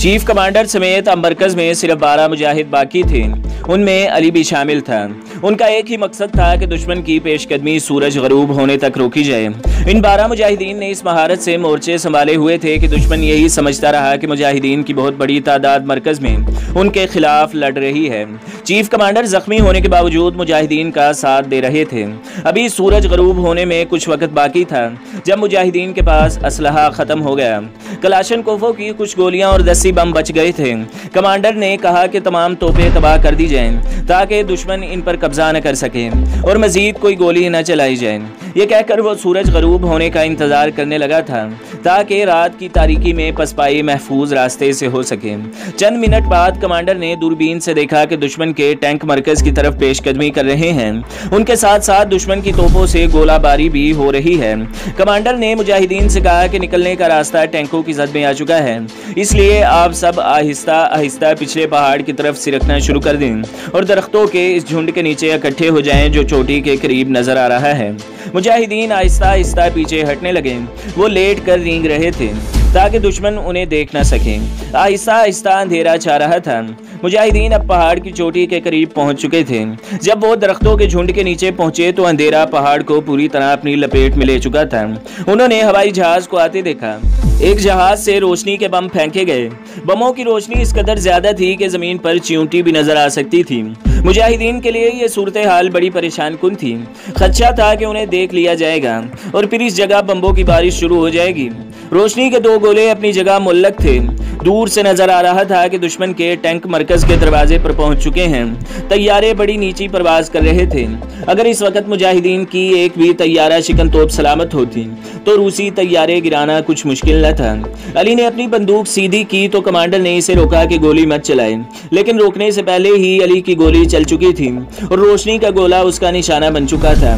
Chief commander समेत अमरकज में सिर्फ़ बारह मुजाहिद बाकी थे। उनमें अली भी शामिल था। उनका एक ही मकसद था कि दुश्मन की पेशकदमी सूरज गरूब होने तक रोकी जाए। इन बारह मुजाहिदीन ने इस महारत से मोर्चे संभाले हुए थे कि दुश्मन यही समझता रहा कि मुजाहिदीन की बहुत बड़ी तादाद मरकज में उनके खिलाफ लड़ रही है। चीफ कमांडर जख्मी होने के बावजूद मुजाहिदीन का साथ दे रहे थे। अभी सूरज गरूब होने में कुछ वक्त बाकी था, जब मुजाहिदीन के पास असलहा ख़त्म हो गया। कलाशन कोफों की कुछ गोलियाँ और दसी बम बच गए थे। कमांडर ने कहा कि तमाम तोपें तबाह कर दी जाएँ, ताकि दुश्मन इन पर कब्जा न कर सके और मजीद कोई गोली न चलाई जाए। ये कहकर वो सूरज गरूब होने का इंतज़ार करने लगा था, ताकि रात की तारीकी में पसपाई महफूज रास्ते से हो सके। चंद मिनट बाद कमांडर ने दूरबीन से देखा कि दुश्मन के टैंक मरकज की तरफ़ पेशकदमी कर रहे हैं। उनके साथ साथ दुश्मन की तोपों से गोलाबारी भी हो रही है। कमांडर ने मुजाहिदीन से कहा कि निकलने का रास्ता टैंकों की जद में आ चुका है, इसलिए आप सब आहिस्ता आहिस्ता पिछले पहाड़ की तरफ़ सिरकना शुरू कर दें। और दरख्तों के इस झुंड के नीचे इकट्ठे हो जाएँ जो चोटी के करीब नज़र आ रहा है। मुजाहिदीन आहिस्ता आहिस्ता पीछे हटने लगे। वो लेट कर रींग रहे थे, ताकि दुश्मन उन्हें देख न सके। आहिस्ता आहिस्ता अंधेरा छा रहा था। मुजाहिदीन अब पहाड़ की चोटी के करीब पहुँच चुके थे। जब वो दरख्तों के झुंड के नीचे पहुँचे तो अंधेरा पहाड़ को पूरी तरह अपनी लपेट में ले चुका था। उन्होंने हवाई जहाज़ को आते देखा। एक जहाज़ से रोशनी के बम फेंके गए। बमों की रोशनी इस कदर ज़्यादा थी कि ज़मीन पर चींटी भी नज़र आ सकती थी। मुजाहिदीन के लिए यह सूरत हाल बड़ी परेशान कुन थी। खदशा था कि उन्हें देख लिया जाएगा और फिर इस जगह बम्बों की बारिश शुरू हो जाएगी। रोशनी के दो गोले अपनी जगह मुल्लक थे। दूर से नज़र आ रहा था कि दुश्मन के टैंक मरकज के दरवाजे पर पहुँच चुके हैं। तैयारे बड़ी नीची परवाज कर रहे थे। अगर इस वक्त मुजाहिदीन की एक भी तैयारा शिकन तोप सलामत होती तो रूसी तैयारे गिराना कुछ मुश्किल न था। अली ने अपनी बंदूक सीधी की तो कमांडर ने इसे रोका कि गोली मत चलाए, लेकिन रोकने से पहले ही अली की गोली चल चुकी थी और रोशनी का गोला उसका निशाना बन चुका था।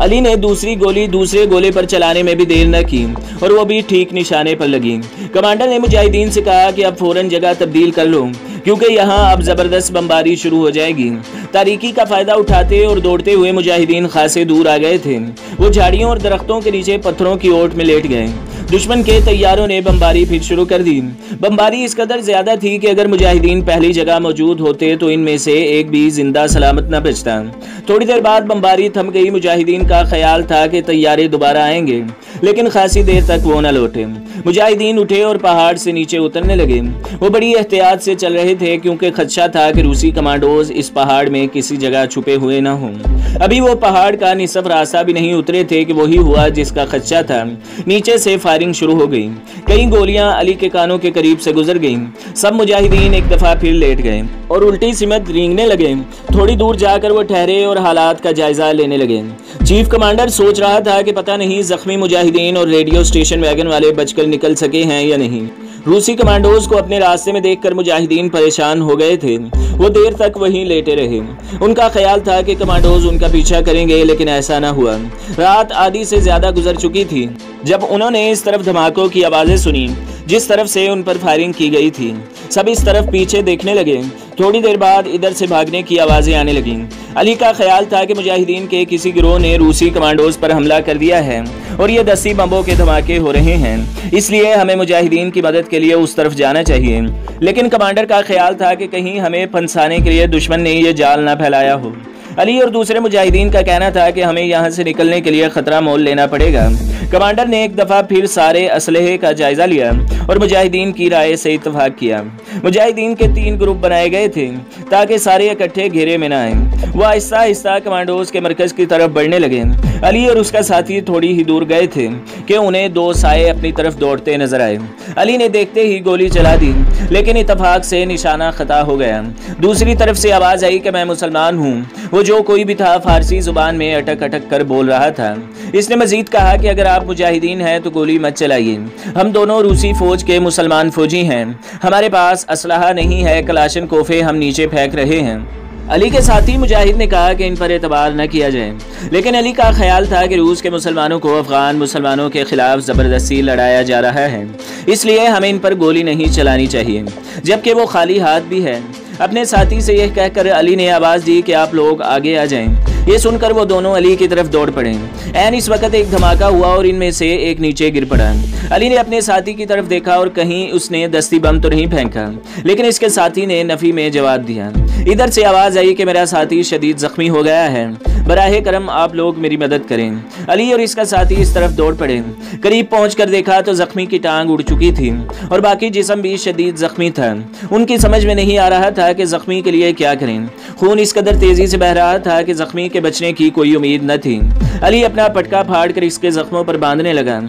अली ने दूसरी गोली दूसरे गोले पर चलाने में भी देर न की और वो भी ठीक निशाने पर लगी। कमांडर ने मुजाहिदीन से कहा कि अब फ़ौरन जगह तब्दील कर लो, क्योंकि यहाँ अब ज़बरदस्त बमबारी शुरू हो जाएगी। तारीकी का फ़ायदा उठाते और दौड़ते हुए मुजाहिदीन खासे दूर आ गए थे। वो झाड़ियों और दरख्तों के नीचे पत्थरों की ओट में लेट गए। दुश्मन के तैयारों ने बमबारी फिर शुरू कर दी। बमबारी इस कदर ज़्यादा थी कि अगर मुजाहिदीन पहली जगह मौजूद होते तो इनमें से एक भी ज़िंदा सलामत न बचता। थोड़ी देर बाद बमबारी थम गई। मुजाहिदीन का ख्याल था कि तैयारे दोबारा आएँगे, लेकिन खासी देर तक वो न लौटे। मुजाहिदीन उठे और पहाड़ से नीचे उतरने लगे। वो बड़ी एहतियात से चल रहे थे, क्योंकि खदशा था कि रूसी कमांडोज इस पहाड़ में किसी जगह छुपे हुए न हों। अभी वो पहाड़ का निसफ रास्ता भी नहीं उतरे थे कि वही हुआ जिसका खदशा था। नीचे से फायरिंग शुरू हो गई। कई गोलियाँ अली के कानों के करीब से गुजर गईं। सब मुजाहिदीन एक दफ़ा फिर लेट गए और उल्टी सिमत रींगने लगे। थोड़ी दूर जाकर वो ठहरे और हालात का जायजा लेने लगे। चीफ कमांडर सोच रहा था कि पता नहीं जख्मी मुजाहिदीन और रेडियो स्टेशन वैगन वाले बचकर निकल सके हैं या नहीं। रूसी कमांडोज को अपने रास्ते में देखकर मुजाहिदीन परेशान हो गए थे। वो देर तक वहीं लेटे रहे। उनका ख्याल था कि कमांडोज उनका पीछा करेंगे, लेकिन ऐसा ना हुआ। रात आधी से ज़्यादा गुजर चुकी थी, जब उन्होंने इस तरफ़ धमाकों की आवाज़ें सुनी, जिस तरफ़ से उन पर फायरिंग की गई थी। सब इस तरफ़ पीछे देखने लगे। थोड़ी देर बाद इधर से भागने की आवाज़ें आने लगीं। अली का ख्याल था कि मुजाहिदीन के किसी गिरोह ने रूसी कमांडोज पर हमला कर दिया है, और ये दसी बम्बों के धमाके हो रहे हैं। इसलिए हमें मुजाहिदीन की मदद के लिए उस तरफ़ जाना चाहिए। लेकिन कमांडर का ख्याल था कि कहीं हमें फंसाने के लिए दुश्मन ने यह जाल ना फैलाया हो। अली और दूसरे मुजाहिदीन का कहना था कि हमें यहाँ से निकलने के लिए खतरा मोल लेना पड़ेगा। कमांडर ने एक दफ़ा फिर सारे असलहे का जायजा लिया और मुजाहिदीन की राय से इतफाक किया। मुजाहिदीन के तीन ग्रुप बनाए गए थे ताकि सारे इकट्ठे घेरे में न आए। वो आहिस्ता आहिस्ता कमांडोज के मरकज की तरफ़ बढ़ने लगे। अली और उसका साथी थोड़ी ही दूर गए थे कि उन्हें दो साए अपनी तरफ़ दौड़ते नज़र आए। अली ने देखते ही गोली चला दी, लेकिन इतफाक से निशाना खता हो गया। दूसरी तरफ़ से आवाज़ आई कि मैं मुसलमान हूँ। वो जो कोई भी था, फारसी ज़ुबान में अटक अटक कर बोल रहा था। इसने मजीद कहा कि अगर आप मुजाहिदीन हैं तो गोली मत चलाइए। हम दोनों रूसी फौज के मुसलमान फौजी हैं। हमारे पास असलाहा नहीं है, कलाशन कोफे हम नीचे फेंक रहे हैं। अली के साथी मुजाहिद ने कहा कि इन पर एतबार न किया जाए। लेकिन अली का ख्याल था कि रूस के मुसलमानों को अफगान मुसलमानों के खिलाफ ज़बरदस्ती लड़ाया जा रहा है। इसलिए हमें इन पर गोली नहीं चलानी चाहिए, जबकि वो खाली हाथ भी है। अपने साथी से यह कहकर अली ने आवाज़ दी कि आप लोग आगे आ जाएँ। ये सुनकर वो दोनों अली की तरफ़ दौड़ पड़े। एन इस वक्त एक धमाका हुआ और इनमें से एक नीचे गिर पड़ा। अली ने अपने साथी की तरफ़ देखा और कहीं उसने दस्ती बम तो नहीं फेंका, लेकिन इसके साथी ने नफी में जवाब दिया। इधर से आवाज़ आई कि मेरा साथी शदीद जख्मी हो गया है। बराह करम आप लोग मेरी मदद करें। अली और इसका साथी इस तरफ़ दौड़ पड़े। करीब पहुंचकर देखा तो जख्मी की टांग उड़ चुकी थी और बाकी जिसम भी शदीद जख्मी था। उनकी समझ में नहीं आ रहा था कि जख्मी के लिए क्या करें। खून इस कदर तेज़ी से बह रहा था कि जख्मी के बचने की कोई उम्मीद न थी। अली अपना पटका फाड़ कर इसके जख्मों पर बांधने लगा।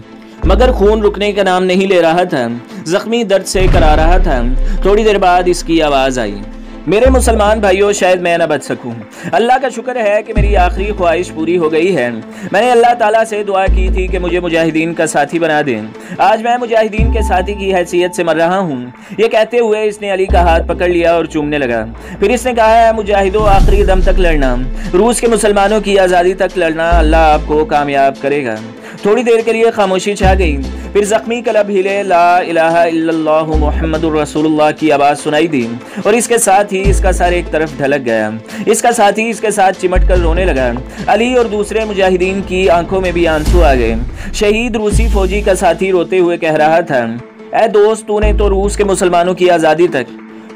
मगर खून रुकने का नाम नहीं ले रहा था। जख्मी दर्द से करा रहा था। थोड़ी देर बाद इसकी आवाज़ आई। मेरे मुसलमान भाइयों, शायद मैं ना बच सकूँ। अल्लाह का शुक्र है कि मेरी आखिरी ख्वाहिश पूरी हो गई है। मैंने अल्लाह ताला से दुआ की थी कि मुझे मुजाहिदीन का साथी बना दें। आज मैं मुजाहिदीन के साथी की हैसियत से मर रहा हूँ। ये कहते हुए इसने अली का हाथ पकड़ लिया और चूमने लगा। फिर इसने कहा है मुजाहिदों, आखिरी दम तक लड़ना। रूस के मुसलमानों की आज़ादी तक लड़ना अल्लाह आपको कामयाब करेगा। थोड़ी देर के लिए खामोशी छा गई। फिर जख्मी कलब हिले मोहम्मद की आवाज़ सुनाई दी और इसके साथ ही इसका सर एक तरफ़ ढलक गया। इसका साथ ही इसके साथ चिमट कर रोने लगा। अली और दूसरे मुजाहिदीन की आँखों में भी आँसू आ गए। शहीद रूसी फौजी का साथी रोते हुए कह रहा था, ए दोस्त, तूने तो रूस के मुसलमानों की आज़ादी तक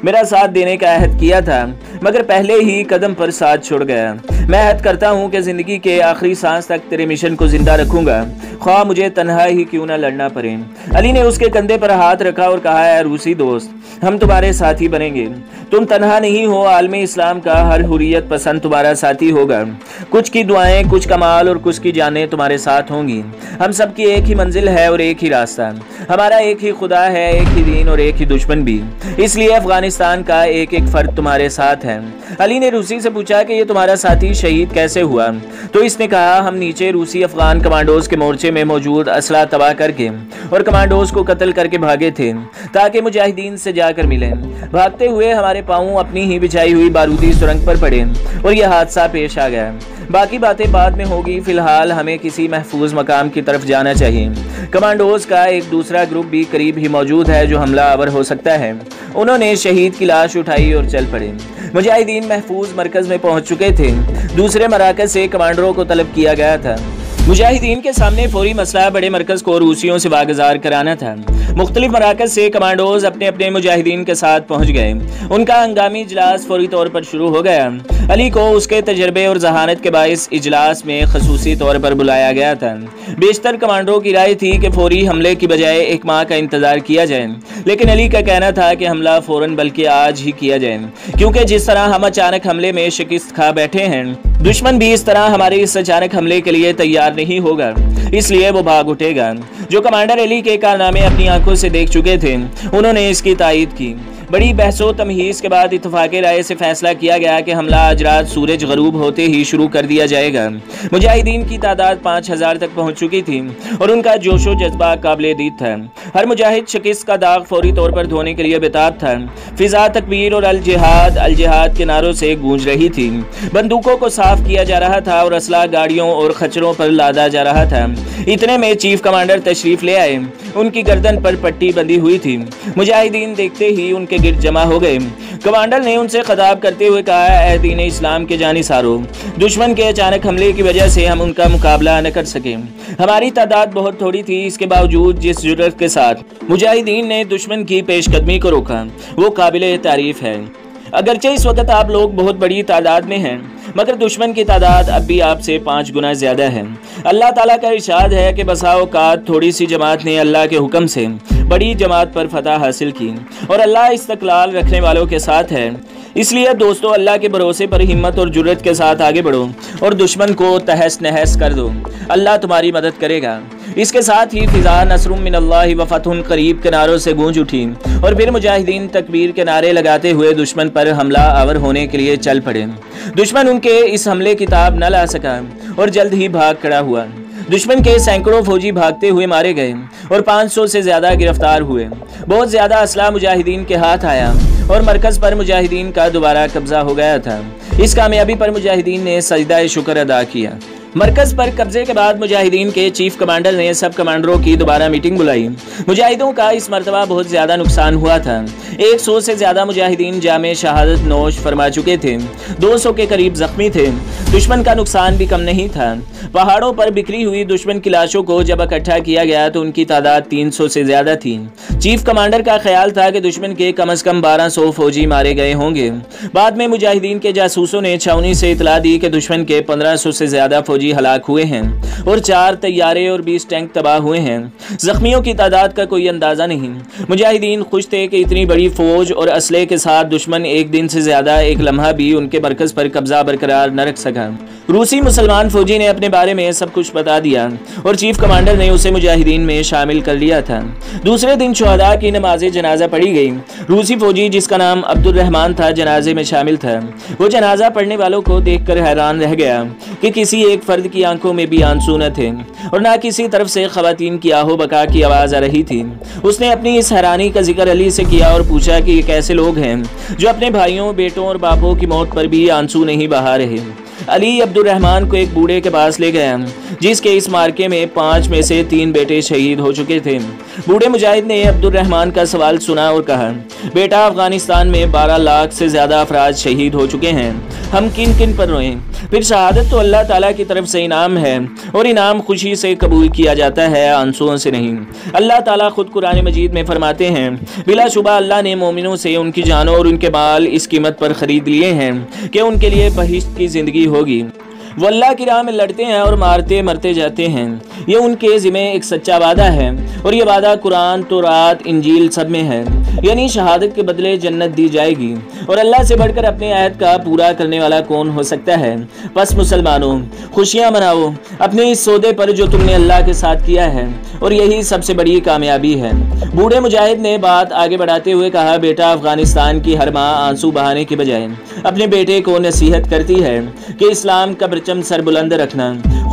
मेरा साथ देने का अहद किया था, मगर पहले ही कदम पर साथ छोड़ गया। मैं अहद करता हूँ कि ज़िंदगी के आखिरी सांस तक तेरे मिशन को ज़िंदा रखूँगा। ख्वाह मुझे तनहा ही क्यों ना लड़ना पड़े। अली ने उसके कंधे पर हाथ रखा और कहा है रूसी दोस्त, हम तुम्हारे साथी बनेंगे। तुम तनहा नहीं हो, आलमी इस्लाम का हर हुरियत पसंद तुम्हारा साथी होगा। कुछ की दुआएँ, कुछ कमाल और कुछ की जानें तुम्हारे साथ होंगी। हम सबकी एक ही मंजिल है और एक ही रास्ता। हमारा एक ही खुदा है, एक ही दीन और एक ही दुश्मन भी। इसलिए अफ़गानिस्तान का एक एक फर्द तुम्हारे साथ है। अली ने रूसी से पूछा कि ये तुम्हारा साथी शहीद कैसे हुआ? तो इसने कहा, हम नीचे रूसी अफगान कमांडोज के मोर्चे में मौजूद असला तबाह करके और कमांडोज को कत्ल करके भागे थे, ताकि मुजाहिदीन से जाकर मिले। भागते हुए हमारे पाँव अपनी ही बिछाई हुई बारूदी सुरंग पर पड़े और यह हादसा पेश आ गया। बाकी बातें बाद में होगी। फ़िलहाल हमें किसी महफूज मकाम की तरफ़ जाना चाहिए। कमांडोज का एक दूसरा ग्रुप भी करीब ही मौजूद है, जो हमला आवर हो सकता है। उन्होंने शहीद की लाश उठाई और चल पड़े। मुजाहिदीन महफूज मरकज में पहुँच चुके थे। दूसरे मराकज से कमांडरों को तलब किया गया था। मुजाहिदीन के सामने फौरी मसला, बड़े मरकज को रूसियों से बागजार कराना था। मुख्तलिफ़ मराकज से कमांडोज अपने अपने मुजाहिदीन के साथ पहुँच गए। उनका हंगामी इजलास फौरी तौर पर शुरू हो गया। अली को उसके तजर्बे और जहानत के बायस इजलास में खसूसी तौर पर बुलाया गया था। बेशतर कमांडरों की राय थी कि फौरी हमले की बजाय एक माह का इंतज़ार किया जाए। लेकिन अली का कहना था कि हमला फ़ौरन बल्कि आज ही किया जाए। क्योंकि जिस तरह हम अचानक हमले में शिकस्त खा बैठे हैं, दुश्मन भी इस तरह हमारे इस अचानक हमले के लिए तैयार नहीं होगा। इसलिए वो भाग उठेगा। जो कमांडर अली के कारनामे अपनी आँखों से देख चुके थे। उन्होंने इसकी तायद की। बड़ी बहसो तमहीज के बाद इतफाक़ राय से फैसला किया गया कि हमला आज रात सूरज गरूब होते ही शुरू कर दिया जाएगा। मुजाहिदीन की तादाद पाँच हज़ार तक पहुँच चुकी थी और उनका जोशो जज्बा काबिल दीद था। हर मुजाहिद शिकस्त का दाग फौरी तौर पर धोने के लिए बेताब था। फिजा तकबीर और अल जिहाद अल के नारों से गूंज रही थी। बंदूकों को साफ़ किया जा रहा था और असला गाड़ियों और खचरों पर लादा जा रहा था। इतने में चीफ कमांडर तशरीफ़ ले आए। उनकी गर्दन पर पट्टी बंधी हुई थी। मुजाहिदीन देखते ही उनके गिरद जमा हो गए। कमांडर ने उनसे खताब करते हुए कहा दीन इस्लाम के जानी सारो दुश्मन के अचानक हमले की वजह से हम उनका मुकाबला न कर सके। हमारी तादाद बहुत थोड़ी थी, इसके बावजूद जिस ज़रूरत के साथ मुजाहिदीन ने दुश्मन की पेशकदमी को रोका, वो काबिल तारीफ़ है। अगरचे इस वक्त आप लोग बहुत बड़ी तादाद में हैं। मगर दुश्मन की तादाद अब भी आपसे पाँच गुना ज़्यादा है। अल्लाह ताला का इशाद है कि बसाओकात थोड़ी सी जमात ने अल्लाह के हुक्म से बड़ी जमात पर फतह हासिल की और अल्लाह इस्तकलाल रखने वालों के साथ है। इसलिए दोस्तों, अल्लाह के भरोसे पर हिम्मत और जुर्रत के साथ आगे बढ़ो और दुश्मन को तहस नहस कर दो। अल्लाह तुम्हारी मदद करेगा। इसके साथ ही फिजा नसरुम वफ़तुन करीब के नारों से गूंज उठी और फिर मुजाहिदीन तकबीर के नारे लगाते हुए दुश्मन पर हमला आवर होने के लिए चल पड़े। दुश्मन उनके इस हमले की ताब न ला सका और जल्द ही भाग खड़ा हुआ। दुश्मन के सैकड़ों फौजी भागते हुए मारे गए और 500 से ज़्यादा गिरफ़्तार हुए। बहुत ज़्यादा असला मुजाहिदीन के हाथ आया और मरकज़ पर मुजाहिदीन का दोबारा कब्जा हो गया था। इस कामयाबी पर मुजाहिदीन ने सजदा शुक्र अदा किया। मरकज पर कब्जे के बाद मुजाहिदीन के चीफ कमांडर ने सब कमांडरों की दोबारा मीटिंग बुलाई। मुजाहिदों का इस मरतबा बहुत ज़्यादा नुकसान हुआ था। एक सौ से ज़्यादा मुजाहिदीन जाम शहादत नोश फरमा चुके थे। दो सौ के करीब जख्मी थे। दुश्मन का नुकसान भी कम नहीं था। पहाड़ों पर बिखरी हुई दुश्मन की लाशों को जब इकट्ठा किया गया तो उनकी तादाद 300 से ज़्यादा थी। चीफ कमांडर का ख्याल था कि दुश्मन के कम अज कम 1200 फौजी मारे गए होंगे। बाद में मुजाहिदीन के जासूसों ने छावनी से इतला दी कि दुश्मन के 1500 से ज़्यादा फौजी हलाक हुए हैं और चार तैयारे और बीस टैंक तबाह हुए हैं। जख्मियों की तादाद का कोई अंदाज़ा नहीं। मुजाहिदीन खुश थे कि इतनी बड़ी फौज और असले के साथ दुश्मन एक दिन से ज़्यादा एक लम्हा भी उनके मरकज पर कब्जा बरकरार न रख सका। रूसी मुसलमान फौजी ने अपने बारे में सब कुछ बता दिया और चीफ कमांडर ने उसे मुजाहिदीन में शामिल कर लिया था। दूसरे दिन शहदा की नमाज़ जनाजा पढ़ी गई। रूसी फौजी, जिसका नाम अब्दुल रहमान था, जनाजे में शामिल था। वो जनाजा पढ़ने वालों को देखकर हैरान रह गया। कि किसी एक फर्द की आँखों में भी आँसू न थे और ना किसी तरफ़ से खातन की आहो बका की आवाज़ आ रही थी। उसने अपनी इस हैरानी का ज़िक्र अली से किया और पूछा कि ये कैसे लोग हैं जो अपने भाइयों, बेटों और बापों की मौत पर भी आँसू नहीं बहा रहे। अली अब्दुलरहमान को एक बूढ़े के पास ले गया जिसके इस मार्के में पाँच में से तीन बेटे शहीद हो चुके थे। बूढ़े मुजाहिद ने अब्दुलरहमान का सवाल सुना और कहा, बेटा, अफ़गानिस्तान में बारह लाख से ज़्यादा अफराज शहीद हो चुके हैं। हम किन किन पर रोएँ? फिर शहादत तो अल्लाह ताला की तरफ़ से इनाम है, और इनाम खुशी से कबूल किया जाता है, आंसुओं से नहीं। अल्लाह ताला खुद कुरान मजीद में फरमाते हैं, बिला बिलाशुबा अल्लाह ने मोमिनों से उनकी जानों और उनके बाल इस कीमत पर ख़रीद लिए हैं, कि उनके लिए बहिश्त की ज़िंदगी होगी वो अल्लाह की राह में लड़ते हैं और मारते मरते जाते हैं। ये उनके ज़िम्मे एक सच्चा वादा है और ये वादा कुरान तो रात इंजील सब में है। यानी शहादत के बदले जन्नत दी जाएगी। और अल्लाह से बढ़कर अपने आयत का पूरा करने वाला कौन हो सकता है? बस मुसलमानों, खुशियाँ मनाओ। अपने इस सौदे पर जो तुमने अल्लाह के साथ किया है। और यही सबसे बड़ी कामयाबी है। बूढ़े मुजाहिद ने बात आगे बढ़ाते हुए कहा, बेटा, अफ़गानिस्तान की हर माँ आँसू बहाने के बजाय अपने बेटे को नसीहत करती है कि इस्लाम का परचम सर बुलंद रखना।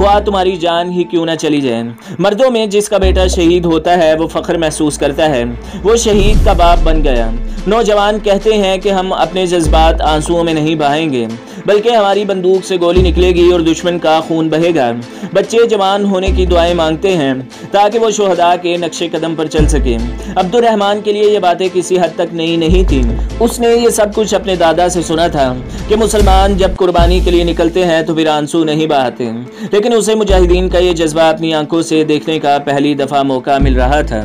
ख्वाह तुम्हारी जान ही क्यों ना चली जाए? मर्दों में जिसका बेटा शहीद होता है, वो फख्र महसूस करता है। वो शहीद का बाप बन गया। नौजवान कहते हैं कि हम अपने जज्बात आंसुओं में नहीं बहाएँगे, बल्कि हमारी बंदूक से गोली निकलेगी और दुश्मन का खून बहेगा। बच्चे जवान होने की दुआएँ मांगते हैं, ताकि वो शहदा के नक्शे कदम पर चल सके। अब्दुलरहमान के लिए ये बातें किसी हद तक नई नहीं थी। उसने ये सब कुछ अपने दादा से सुना था कि मुसलमान जब कुर्बानी के लिए निकलते हैं तो फिर आँसू नहीं बहाते। लेकिन उसे मुजाहिदीन का ये जज्बा अपनी आँखों से देखने का पहली दफ़ा मौका मिल रहा था।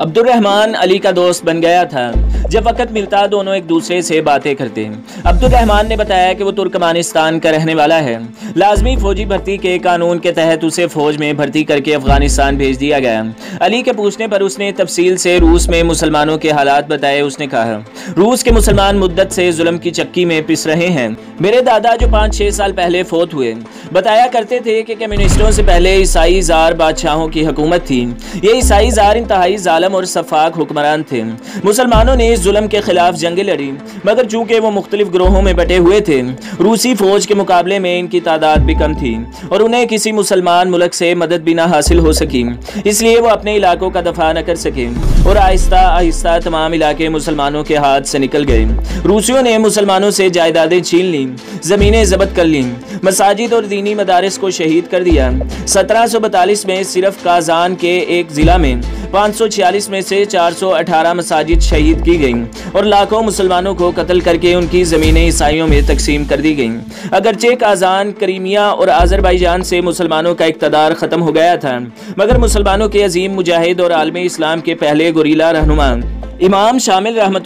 अब्दुलरहमान अली का दोस्त बन गया था। जब वक्त मिलता, दोनों एक दूसरे से बातें करते अब्दुलरहमान ने बताया कि वो तुर्कमानिस्तान का रहने वाला है। लाजमी फौजी भर्ती के कानून के तहत उसे फौज में भर्ती करके अफ़गानिस्तान भेज दिया गया। अली के पूछने पर उसने तफसील से रूस में मुसलमानों के हालात बताए, उसने कहा, रूस के मुसलमान मुद्दत से जुल्म की चक्की में पिस रहे हैं। मेरे दादा जो पाँच छः साल पहले फोत हुए, बताया करते थे कि कम्युनिस्टों से पहले ईसाई जार बादशाहों की हुकूमत थी। ये ईसाई जार इंतहाई जालम और सफाक हुक्मरान थे। मुसलमानों ने इस जुल्म के खिलाफ जंग लड़ी, मगर चूँकि वो मुख्तलिफ़ ग्रोहों में बटे हुए थे, रूसी फौज के मुकाबले में इनकी तादाद भी कम थी और उन्हें किसी मुसलमान मुल्क से मदद भी ना हासिल हो सकी, इसलिए वो अपने इलाकों का दफ़ा न कर सके और आहिस्ता आहिस्ता तमाम इलाके मुसलमानों के हाथ से निकल गए। रूसियों ने मुसलमानों से जायदादें छीन ली, ज़मीनें जब्त कर ली, मसाजिद और दीनी मदारस को शहीद कर दिया। सत्रह सौ बतालीस में सिर्फ़ काजान के एक ज़िला में पाँच सौ छियालीस में से चार सौ अठारह मसाजिद शहीद की गई और लाखों मुसलमानों को कत्ल करके उनकी ज़मीनें ईसाइयों में तकसीम कर दी गईं। अगरचे काजान, करीमिया और आज़रबाईजान से मुसलमानों का इकतदार ख़त्म हो गया था, मगर मुसलमानों के अजीम मुजाहिद और आलमी इस्लाम के पहले गुरीला रहनुमा इमाम शामिल रहमत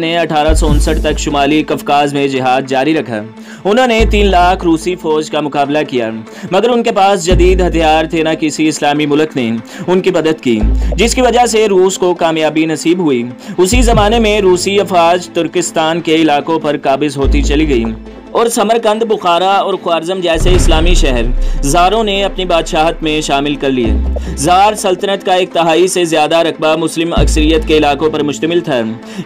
ने अठारह सौ उनसठ तक शुमाली कफकाज में जिहाद जारी रखा। उन्होंने तीन लाख रूसी फौज का मुकाबला किया। मगर उनके पास जदीद हथियार थे न किसी इस्लामी मुल्क ने उनकी मदद की, जिसकी वजह से रूस को कामयाबी नसीब हुई। उसी ज़माने में रूसी अफवाज तुर्किस्तान के इलाकों पर काबिज होती चली गई। और समरकंद, बुखारा और ख्वारजम जैसे इस्लामी शहर जारों ने अपनी बादशाहत में शामिल कर लिए। जार सल्तनत का एक तहाई से ज़्यादा रकबा मुस्लिम अक्सरियत के इलाकों पर मुश्तमिल था।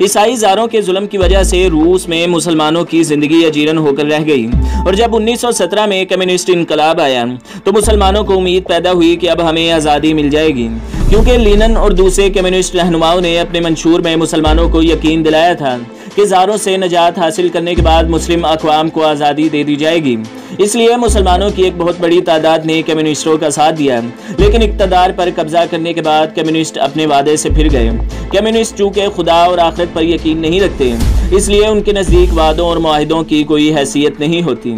ईसाई जारों के जुल्म की वजह से रूस में मुसलमानों की ज़िंदगी अजीरन होकर रह गई। और जब 1917 में कम्युनिस्ट इनकलाब आया तो मुसलमानों को उम्मीद पैदा हुई कि अब हमें आज़ादी मिल जाएगी। क्योंकि लीनन और दूसरे कम्युनिस्ट रहनुमाओं ने अपने मंशूर में मुसलमानों को यकीन दिलाया था कि ज़ारों से नजात हासिल करने के बाद मुस्लिम अकवाम को आज़ादी दे दी जाएगी। इसलिए मुसलमानों की एक बहुत बड़ी तादाद ने कम्युनिस्टों का साथ दिया। लेकिन इकतदार पर कब्जा करने के बाद कम्युनिस्ट अपने वादे से फिर गए। कम्युनिस्ट चूँकि खुदा और आखिरत पर यकीन नहीं रखते, इसलिए उनके नज़दीक वादों और माहिदों की कोई हैसियत नहीं होती।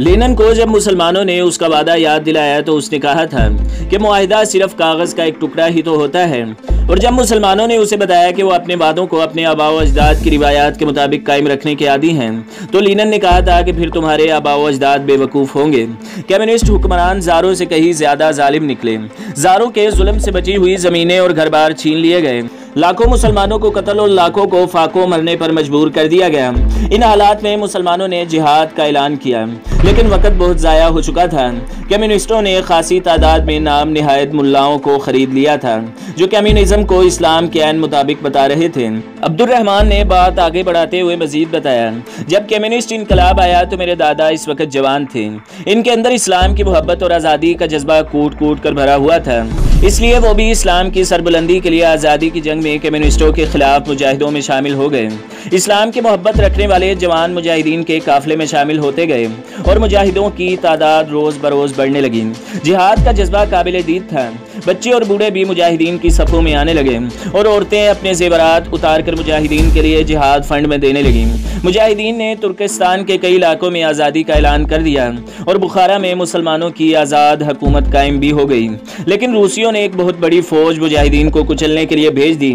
लेनन को जब मुसलमानों ने उसका वादा याद दिलाया तो उसने कहा था कि माहिदा सिर्फ़ कागज़ का एक टुकड़ा ही तो होता है। और जब मुसलमानों ने उसे बताया कि वो अपने वादों को अपने आबाव अजदाद की रिवायात के मुताबिक कायम रखने के आदि हैं तो लीनन ने कहा था कि फिर तुम्हारे आबाव अजदाद बेवकूफ़ होंगे। कम्युनिस्ट हुक्मरान जारों से कहीं ज़्यादा जालिम निकले। जारों के जुल्म से बची हुई ज़मीनें और घर बार छीन लिए गए। लाखों मुसलमानों को कत्ल और लाखों को फाको मरने पर मजबूर कर दिया गया। इन हालात में मुसलमानों ने जिहाद का ऐलान किया। लेकिन वक्त बहुत ज़ाया हो चुका था। कम्युनिस्टों ने खासी तादाद में नाम नहायत मुल्लाओं को ख़रीद लिया था, जो कम्युनिज्म को इस्लाम के आन मुताबिक बता रहे थे। अब्दुलरहमान ने बात आगे बढ़ाते हुए मजीद बताया, जब कम्युनिस्ट इनकलाब आया तो मेरे दादा इस वक्त जवान थे। इनके अंदर इस्लाम की मोहब्बत और आज़ादी का जज्बा कूट कूट कर भरा हुआ था। इसलिए वो भी इस्लाम की सरबुलंदी के लिए आज़ादी की जंग में कम्युनिस्टों के खिलाफ मुजाहिदों में शामिल हो गए। इस्लाम की मोहब्बत रखने वाले जवान मुजाहिदीन के काफिले में शामिल होते गए और मुजाहिदों की तादाद रोज़ बरोज़ बढ़ने लगी। जिहाद का जज्बा काबिल दीद था। बच्चे और बूढ़े भी मुजाहिदीन की सफ़ों में आने लगे और औरतें अपने जेवरात उतार कर मुजाहिदीन के लिए जिहाद फंड में देने लगी। मुजाहिदीन ने तुर्किस्तान के कई इलाकों में आज़ादी का ऐलान कर दिया और बुखारा में मुसलमानों की आज़ाद हुकूमत कायम भी हो गई। लेकिन रूसियों ने एक बहुत बड़ी फौज मुजाहिदीन को कुचलने के लिए भेज दी।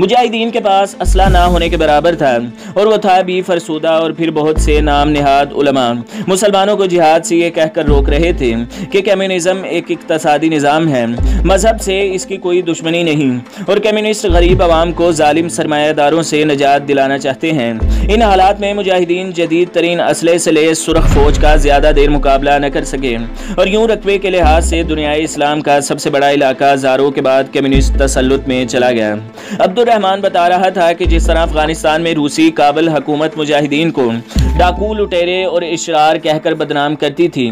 मुजाहिदीन के पास असला ना होने के बराबर था, और वह था भी फरसूदा और फिर बहुत से नाम नहाद उलमा। मुसलमानों को जिहाद से ये कहकर रोक रहे थे कि कम्युनिज़म एक इकतसादी निज़ाम है। मज़हब से इसकी कोई दुश्मनी नहीं, और कम्युनिस्ट गरीब आवाम को ालिम सरमायादारों से निजात दिलाना चाहते हैं। इन हालात में मुजाहिदीन जदीद तरीन असले से ले सुरख फौज का ज़्यादा देर मुकाबला न कर सके, और यूँ रकबे के लिहाज से दुनिया इस्लाम का सबसे बड़ा इलाका जारों के बाद कम्युनिस्ट तसलुत में चला गया। अब्दुलरहमान बता रहा था कि जिस तरह अफ़गानिस्तान में रूसी काबल हुकूमत मुजाहिदीन को डाकू लुटेरे और इशरार कहकर बदनाम करती थी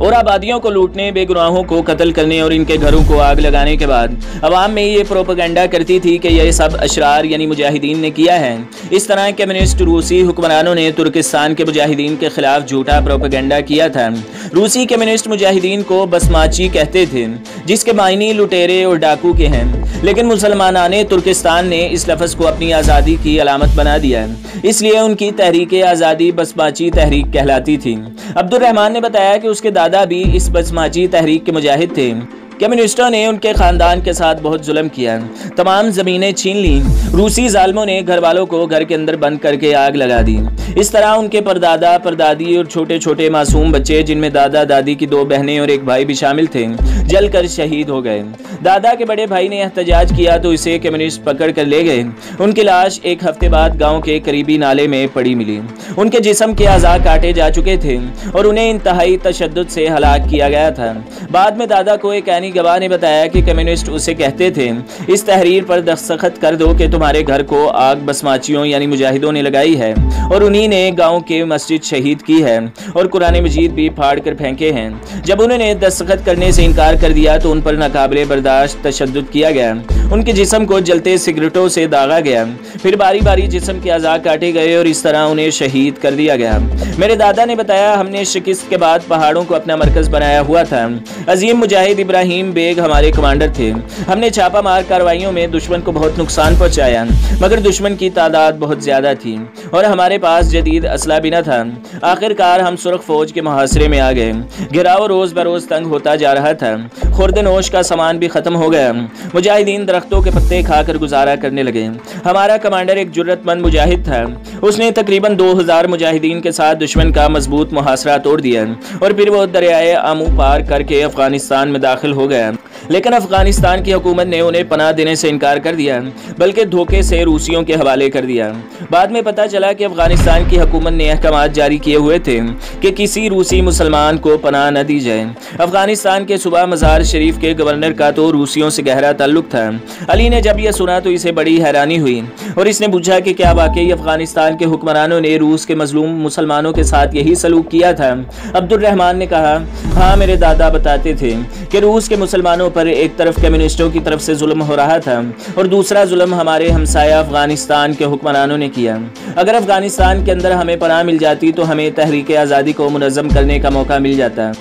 और आबादियों को लूटने, बेगुनाहों को कत्ल करने और इनके घरों को आग लगाने के बाद। अवाम में ये प्रोपागेंडा करती थी कि यह सब अशरार यानी मुजाहिदीन ने किया है। इस तरह कम्युनिस्ट रूसी हुक्मरानों ने तुर्किस्तान के मुजाहिदीन के खिलाफ झूठा प्रोपागेंडा किया था। रूसी कम्युनिस्ट मुजाहिदीन को बसमाची कहते थे, जिसके मायनी लुटेरे और डाकू के हैं। लेकिन मुसलमान ने तुर्किस्तान ने इस लफ्ज़ को अपनी आज़ादी की अलामत बना दिया। इसलिए उनकी तहरीक आज़ादी बसमाची तहरीक कहलाती थी। अब्दुलरहमान ने बताया कि उसके दादा भी इस बसमाची तहरीक के मुजाहिद थे। कम्युनिस्टों ने उनके ख़ानदान के साथ बहुत जुल्म किया? तमाम ज़मीनें छीन ली। रूसी जालमों ने घर वालों को घर के अंदर बंद करके आग लगा दी। इस तरह उनके परदादा, परदादी और छोटे छोटे मासूम बच्चे, जिनमें दादा, दादी की दो बहनें और एक भाई भी शामिल थे, जलकर शहीद हो गए। दादा के बड़े भाई ने एहतजाज किया तो इसे कम्युनिस्ट पकड़ कर ले गए। उनकी लाश एक हफ़्ते बाद गाँव के करीबी नाले में पड़ी मिली। उनके जिसम के आज़ा काटे जा चुके थे और उन्हें इंतहाई तशद से हलाक किया गया था। बाद में दादा को एक ऐनी गवाह ने बताया कि कम्युनिस्ट उसे कहते थे, इस तहरीर पर दस्तखत कर दो कि तुम्हारे घर को आग बसमाचियों यानी मुजाहिदों ने लगाई है, और उन्हीं ने गाँव के मस्जिद शहीद की है, और कुरान मजीद भी फाड़ कर फेंके हैं। जब उन्होंने दस्तखत करने से इनकार कर दिया तो उन पर नाकबले बर्दाश्त तशद किया गया। उनके जिसम को जलते सिगरेटों से दागा गया। फिर बारी बारी जिसम के आज़ा काटे गए, और इस तरह उन्हें शहीद कर दिया गया। मेरे दादा ने बताया, हमने शिकस्त के बाद पहाड़ों को अपना मरकज बनाया हुआ था। अजीम मुजाहिद इब्राहिम बेग हमारे कमांडर थे। हमने छापा मार कार्रवाइयों में दुश्मन को बहुत नुकसान पहुँचाया, मगर दुश्मन की तादाद बहुत ज़्यादा थी। और हमारे पास जदीद असला भी न था। आखिरकार हम सुरख फौज के मुहासरे में आ गए। घिराव रोज़ बरोज़ तंग होता जा रहा था। खुर्दनोश का सामान भी ख़त्म हो गया। मुजाहिदीन दरख्तों के पत्ते खाकर गुजारा करने लगे। हमारा कमांडर एक जरूरतमंद मुजाहिद था। उसने तकरीबन 2000 मुजाहिदीन के साथ दुश्मन का मज़बूत मुहासरा तोड़ दिया और फिर वो दरियाए आमू पार करके अफ़गानिस्तान में दाखिल हो गया। लेकिन अफ़गानिस्तान की हुकूमत ने उन्हें पनाह देने से इनकार कर दिया, बल्कि धोखे से रूसियों के हवाले कर दिया। बाद में पता चला कि अफ़गानिस्तान की हुकूमत ने अहकाम जारी किए हुए थे कि किसी रूसी मुसलमान को पनाह न दी जाए। अफ़गानिस्तान के सुबह मज़ार शरीफ के गवर्नर का तो रूसियों से गहरा ताल्लुक था। अली ने जब यह सुना तो इसे बड़ी हैरानी हुई और इसने पूछा कि क्या वाकई अफ़गानिस्तान के हुक्मरानों ने रूस के मजलूम मुसलमानों के साथ यही सलूक किया था? अब्दुलरहमान ने कहा हाँ मेरे दादा बताते थे कि रूस के मुसलमानों पर पर एक तरफ़ कम्युनिस्टों की तरफ़ से जुल्म हो रहा था और दूसरा जुल्म हमारे हमसाया अफ़गानिस्तान के हुक्मरानों ने किया। अगर अफ़गानिस्तान के अंदर हमें पनाह मिल जाती तो हमें तहरीक आज़ादी को मुनज़म करने का मौका मिल जाता।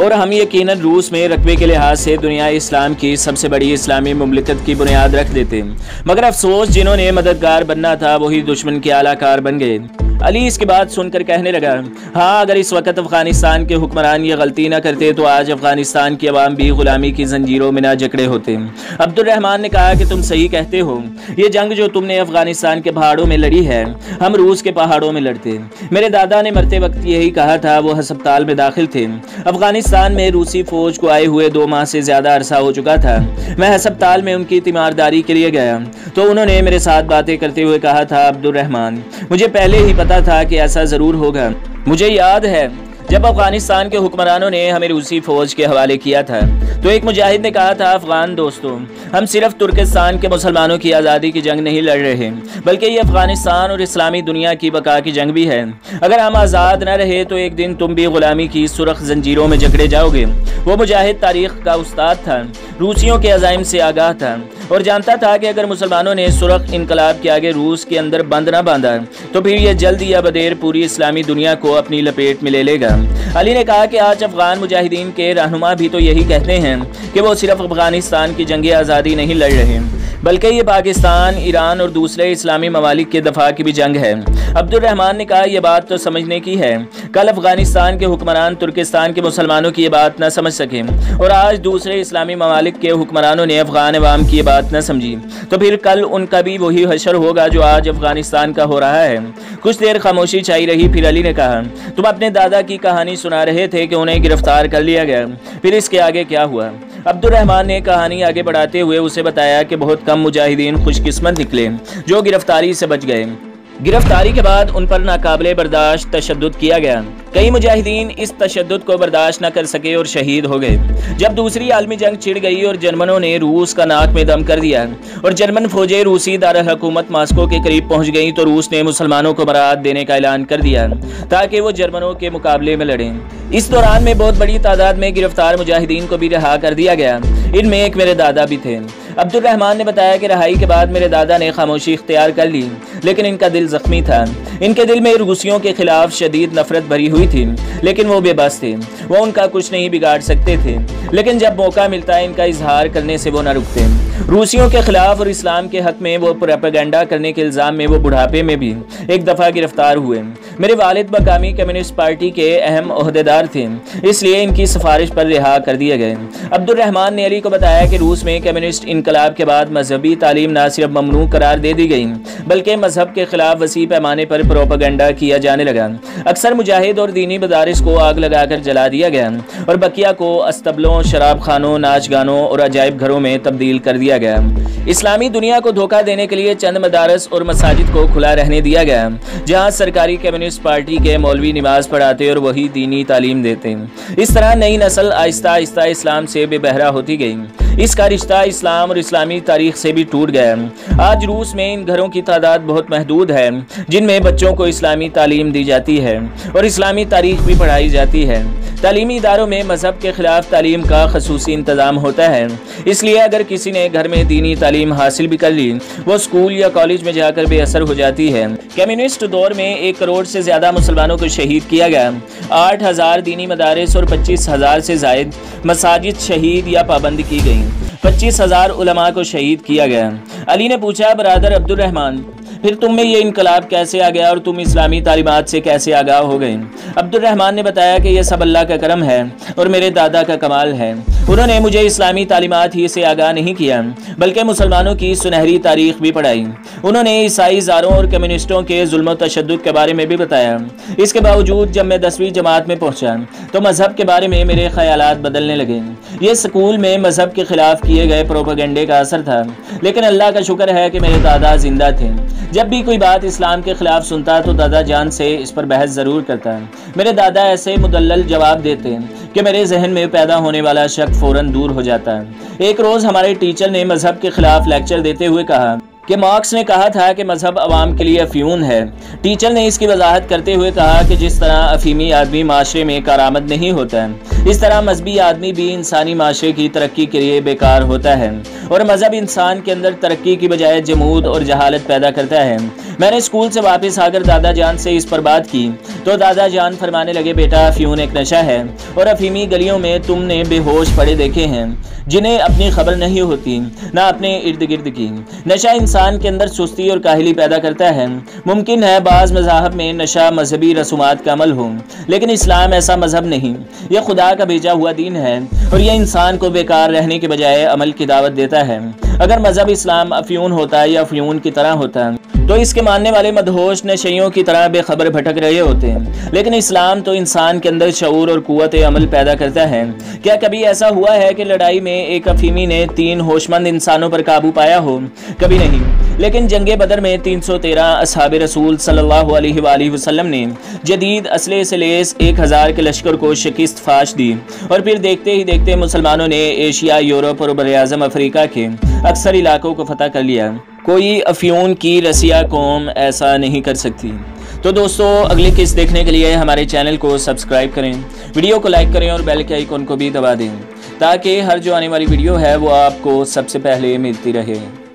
और हम यकीन रूस में रकबे के लिहाज से दुनिया इस्लाम की सबसे बड़ी इस्लामी ममलिकत की बुनियाद रख देते। मगर अफसोस जिन्होंने मददगार बनना था, वही दुश्मन के आलाकार बन गए। अली इसके बाद सुनकर कहने लगा हाँ अगर इस वक्त अफ़गानिस्तान के हुक्मरान ये गलती न करते तो आज अफ़गानिस्तान की आवाम भी गुलामी की जंजीरों में ना जकड़े होते। अब्दुलरहमान ने कहा कि तुम सही कहते हो। ये जंग जो तुमने अफ़गानिस्तान के पहाड़ों में लड़ी है, हम रूस के पहाड़ों में लड़ते। मेरे दादा ने मरते वक्त यही कहा था, वो हस्पताल में दाखिल थे। अफ़गानिस्तान में रूसी फौज को आए हुए दो माह से ज़्यादा अरसा हो चुका था। मैं हस्पताल में उनकी तीमारदारी के लिए गया तो उन्होंने मेरे साथ बातें करते हुए कहा था अब्दुलरहमान मुझे पहले ही पता था कि ऐसा ज़रूर होगा। मुझे याद है, जब अफ़गानिस्तान के हुक्मरानों ने हमें रूसी फौज के हवाले किया था तो एक मुजाहिद ने कहा था, अफगान दोस्तों, हम सिर्फ़ तुर्किस्तान के मुसलमानों की आज़ादी की जंग नहीं लड़ रहे, बल्कि ये अफ़गानिस्तान और इस्लामी दुनिया की बका की जंग भी है। अगर हम आज़ाद न रहे तो एक दिन तुम भी गुलामी की सुरख जंजीरों में जकड़े जाओगे। वो मुजाहिद तारीख का उस्ताद था, रूसियों के अजाइम से आगाह था। और जानता था कि अगर मुसलमानों ने सुरख इनकलाब के आगे रूस के अंदर बंद ना बांधा तो फिर यह जल्द या बदेर पूरी इस्लामी दुनिया को अपनी लपेट में ले लेगा। अली ने कहा कि आज अफगान मुजाहिदीन के रहनुमा भी तो यही कहते हैं कि वो सिर्फ़ अफ़गानिस्तान की जंग आज़ादी नहीं लड़ रहे। बल्कि ये पाकिस्तान, ईरान और दूसरे इस्लामी ममालिक के दफ़ा की भी जंग है। अब्दुलरहमान ने कहा यह बात तो समझने की है। कल अफ़गानिस्तान के हुक्मरान तुर्किस्तान के मुसलमानों की ये बात न समझ सके और आज दूसरे इस्लामी ममालिक के हुक्मरानों ने अफगान अवाम की ये बात न समझी। तो फिर कल उनका भी वही हशर होगा जो आज अफ़गानिस्तान का हो रहा है। कुछ देर खामोशी चाहिए रही, फिर अली ने कहा, तुम अपने दादा की कहानी सुना रहे थे कि उन्हें गिरफ़्तार कर लिया गया। फिर इसके आगे क्या हुआ? अब्दुलरहमान ने कहानी आगे बढ़ाते हुए उसे बताया कि बहुत कम मुजाहिदीन खुशकिस्मत निकले, जो गिरफ्तारी से बच गए। गिरफ्तारी के बाद उन पर नाकाबले बर्दाश्त तशद किया गया। कई मुजाहिदीन इस तशद को बर्दाश्त न कर सके और शहीद हो गए। जब दूसरी आलमी जंग छिड़ गई और जर्मनों ने रूस का नाक में दम कर दिया, और जर्मन फौजें रूसी दार हुकूमत मास्को के करीब पहुँच गई तो रूस ने मुसलमानों को बरात देने का ऐलान कर दिया, ताकि वो जर्मनों के मुकाबले में लड़ें। इस दौरान में बहुत बड़ी तादाद में गिरफ़्तार मुजाहिदीन को भी रिहा कर दिया गया। इनमें एक मेरे दादा भी थे। अब्दुलरहमान ने बताया कि रहाई के बाद मेरे दादा ने खामोशी इख्तियार कर ली, लेकिन इनका दिल जख्मी था। इनके दिल में रूसियों के खिलाफ शदीद नफरत भरी हुई थी, लेकिन वो बेबस थे। वो उनका कुछ नहीं बिगाड़ सकते थे। लेकिन जब मौका मिलता है इनका इजहार करने से वो ना रुकते। रूसियों के खिलाफ और इस्लाम के हक में वो प्रोपेगेंडा करने के इल्ज़ाम में, वो बुढ़ापे में भी एक दफ़ा गिरफ़्तार हुए। मेरे वालिद मकामी कम्युनिस्ट पार्टी के अहम अहदेदार थे, इसलिए इनकी सिफारिश पर रिहा कर दिए गए। अब्दुलरहमान ने अली को बताया कि रूस में कम्युनिस्ट इनकलाब के बाद मजहबी तालीम न सिर्फ़ ममनू करार दे दी गई, बल्कि मज़हब के खिलाफ वसी पैमाने पर प्रोपागेंडा किया जाने लगा। अक्सर मुजाहिद और दीनी मदारस को आग लगाकर जला दिया गया, और बकिया को अस्तबलों, शराब खानों नाच गानों और अजायब घरों में तब्दील कर दिया गया। इस्लामी दुनिया को धोखा देने के लिए चंद मदारस और मसाजिद को खुला रहने दिया गया, जहाँ सरकारी कम्युनिस्ट पार्टी के मौलवी नमाज़ पढ़ाते और वही दीनी तालीम देते। इस तरह नई नस्ल आहिस्ता आहिस्ता इस्लाम से बेबहरा होती गई। इसका रिश्ता इस्लाम और इस्लामी तारीख से भी टूट गया आज रूस में इन घरों की तादाद बहुत महदूद है, जिनमें बच्चों को इस्लामी तालीम दी जाती है और इस्लामी तारीख भी पढ़ाई जाती है। तालीमी इदारों में मज़हब के खिलाफ तालीम का खसूसी इंतज़ाम होता है। इसलिए अगर किसी ने घर में दीनी तालीम हासिल भी कर ली, वो स्कूल या कॉलेज में जाकर बेअसर हो जाती है। कम्युनिस्ट दौर में एक करोड़ से ज़्यादा मुसलमानों को शहीद किया गया। आठ हज़ार दीनी मदारस और पच्चीस हज़ार से जायद मसाजिद शहीद या पाबंद की गई। पच्चीस हज़ार उलमा को शहीद किया गया। अली ने पूछा बरदर अब्दुलरहमान फिर तुम में ये इनकलाब कैसे आ गया और तुम इस्लामी तालीमत से कैसे आगाह हो गए? अब्दुलरहमान ने बताया कि यह सब अल्लाह का करम है और मेरे दादा का कमाल है। उन्होंने मुझे इस्लामी तालीमत ही से आगाह नहीं किया, बल्कि मुसलमानों की सुनहरी तारीख भी पढ़ाई। उन्होंने ईसाई जारों और कम्युनिस्टों के जुल्म तशद के बारे में भी बताया। इसके बावजूद जब मैं दसवीं जमात में पहुँचा तो मज़हब के बारे में मेरे ख्याल बदलने लगे। ये स्कूल में मज़हब के खिलाफ किए गए प्रोपागेंडे का असर था, लेकिन अल्लाह का शुक्र है कि मेरे दादा ज़िंदा थे। जब भी कोई बात इस्लाम के खिलाफ सुनता तो दादा जान से इस पर बहस ज़रूर करता है। मेरे दादा ऐसे मुदल जवाब देते हैं कि मेरे जहन में पैदा होने वाला शक फ़ौरन दूर हो जाता है। एक रोज़ हमारे टीचर ने मज़हब के खिलाफ लेक्चर देते हुए कहा कि मार्क्स ने कहा था कि मज़हब आवाम के लिए अफ्यून है। टीचर ने इसकी वजाहत करते हुए कहा कि जिस तरह अफीमी आदमी माशरे में कारामद नहीं होता है, इस तरह मजहबी आदमी भी इंसानी माशरे की तरक्की के लिए बेकार होता है और मज़हब इंसान के अंदर तरक्की की बजाय जमूद और जहालत पैदा करता है। मैंने स्कूल से वापस आकर दादा जान से इस पर बात की। तो दादा जान फरमाने लगे, बेटा अफ्यून एक नशा है और अफीमी गलियों में तुमने बेहोश पड़े देखे हैं, जिन्हें अपनी खबर नहीं होती, ना अपने इर्द गिर्द की। नशा इंसान के अंदर सुस्ती और काहली पैदा करता है। मुमकिन है बाज़ मजाहब में नशा मजहबी रसूमात का अमल हो, लेकिन इस्लाम ऐसा मज़हब नहीं। यह खुदा का भेजा हुआ दीन है और यह इंसान को बेकार रहने के बजाय अमल की दावत देता है। अगर मज़हब इस्लाम अफ्यून होता या अफ्यून की तरह होता तो इसके मानने वाले मदहोश नशइयों की तरह बेखबर भटक रहे होते हैं। लेकिन इस्लाम तो इंसान के अंदर शूर और कुत अमल पैदा करता है। क्या कभी ऐसा हुआ है कि लड़ाई में एक अफीमी ने तीन होशमंद इंसानों पर काबू पाया हो? कभी नहीं। लेकिन जंग बदर में 313 असहाब रसूल सल्लल्लाहु अलैहि वसल्लम ने जदीद असले से लेस एक हज़ार के लश्कर को शिकस्त फाश दी। और फिर देखते ही देखते मुसलमानों ने एशिया, यूरोप और बर अफ्रीका के अक्सर इलाकों को फतह कर लिया। कोई अफ्यून की रसिया कौम ऐसा नहीं कर सकती। तो दोस्तों, अगली किस्त देखने के लिए हमारे चैनल को सब्सक्राइब करें, वीडियो को लाइक करें और बेल के आइकॉन को भी दबा दें, ताकि हर जो आने वाली वीडियो है, वो आपको सबसे पहले मिलती रहे।